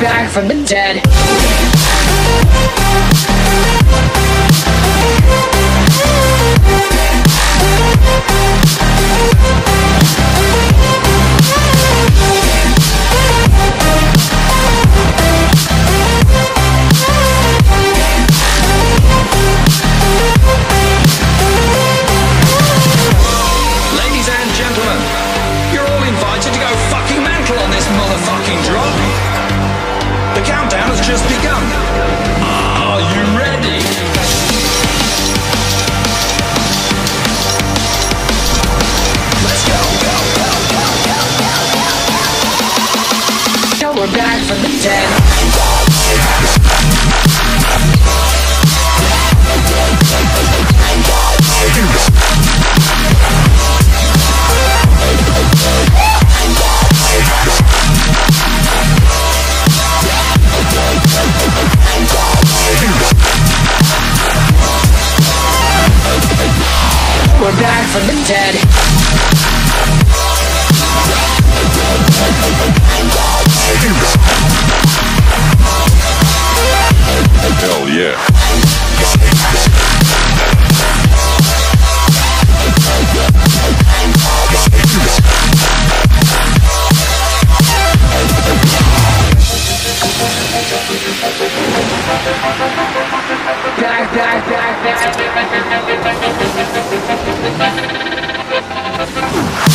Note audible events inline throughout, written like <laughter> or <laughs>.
back from the dead. we're back from the dead. We're back from the dead. yeah. <laughs>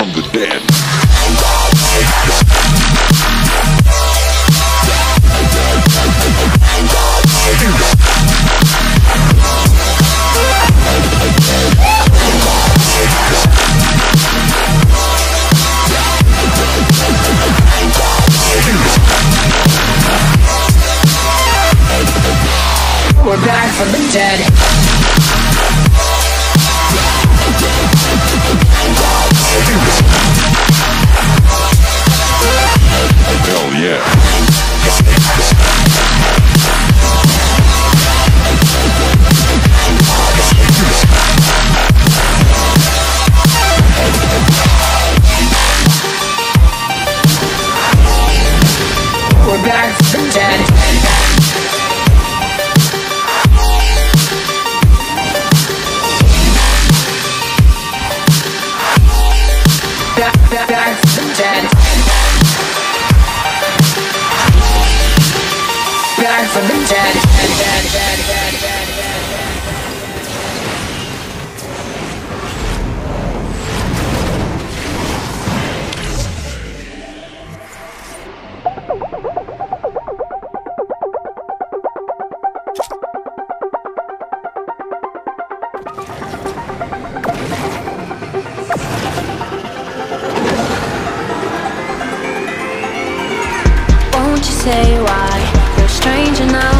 from the dead. We're back from the dead. back from dead say why you're strange now.